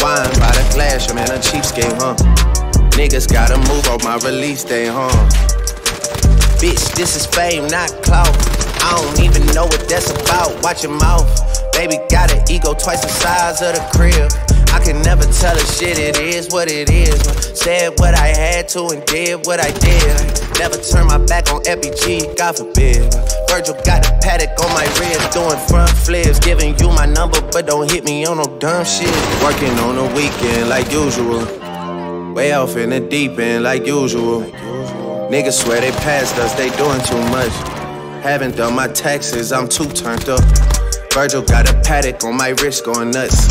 Wine by the glass, I'm in a cheapskate, huh? Niggas gotta move on my release day, huh? Bitch, this is fame, not clout. I don't even know what that's about. Watch your mouth. Baby got an ego twice the size of the crib. I can never tell a shit, it is what it is. Said what I had to and did what I did. Never turn my back on FBG, God forbid. Virgil got a Patek on my wrist, doing front flips. Giving you my number, but don't hit me on no dumb shit. Working on the weekend like usual. Way off in the deep end like usual. Niggas swear they passed us, they doing too much. Haven't done my taxes, I'm too turned up. Virgil got a Patek on my wrist going nuts.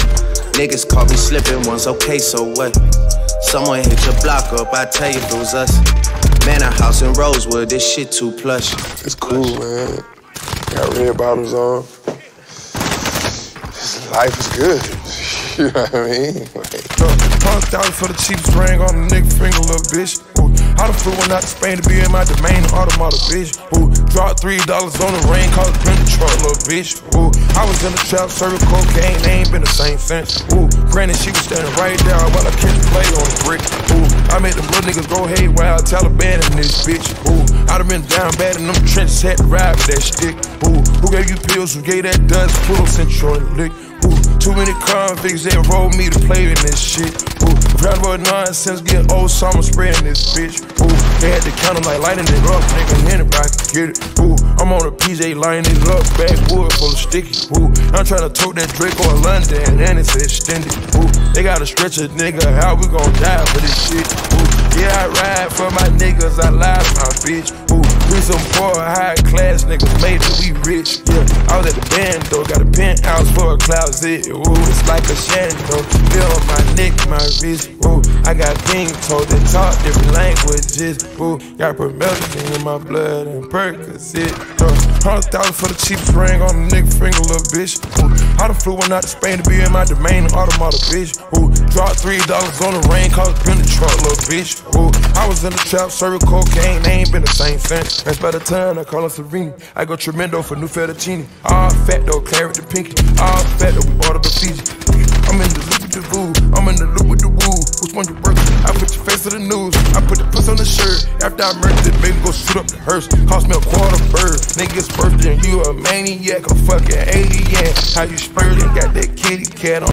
Niggas caught me slipping once, okay, so what? Someone hit your block up, I tell you if it was us. Man, a house in Rosewood, this shit too plush. It's cool, man. Got red bottoms on. Life is good. you know what I mean? Hundred thousand for the cheapest ring on the nigga finger, little bitch. I done flew one out to Spain to be in my domain, automata, bitch. Ooh, dropped three dollars on the ring, called it the truck, little bitch. Ooh, I was in the trap, serving cocaine, they ain't been the same since. Ooh, granted, she was standing right there while I the play on the brick. Ooh, I made them little niggas go haywire, Taliban in this bitch. Ooh, I done been down bad in them trenches, had to ride with that stick. Ooh, who gave you pills, who gave that dust, pull sent you on the lick. Ooh, too many convicts that rolled me to play in this shit. Ooh, proud about nonsense, get old, so I'm spreading this bitch. Ooh, they had to count them like lighting it up, nigga, anybody can get it. Ooh, I'm on a PJ lining it up, backwood full of sticky. Ooh, I'm trying to tote that Drake on London, and it's extended. Ooh, they gotta stretch a nigga how we gon' die for this shit. Ooh, yeah, I ride for my niggas, I lie to my bitch. Ooh, we some poor, high class niggas, it, we rich. Yeah, I was at the band though, got a penthouse for a closet. Ooh, it's like a shando. Feel my neck, my wrist. Ooh, I got things told that talk different languages. Ooh, got promethazine in my blood and Percocet. Uh, Hundred thousand for the cheapest ring on the nigga finger, little bitch. Ooh, I done flew one out to Spain to be in my domain, automata, bitch. Ooh, dropped three dollars on the rain, cause been the truck, little bitch. Ooh, I was in the trap, serving cocaine, they ain't been the same since. That's by the time I call him Serene. I go tremendo for new fettuccine. All fat though, carrot the pinky. All fat though, we ordered the Fiji. I'm in the loop with the voo, I'm in the loop with the woo. Which one you work? I put your face to the news. I put the puss on the shirt. After I murdered it, me go shoot up the hearse. Cost me a quarter bird. Niggas birthday, you a maniac, a fucking alien. How you spurting? Got that kitty cat on.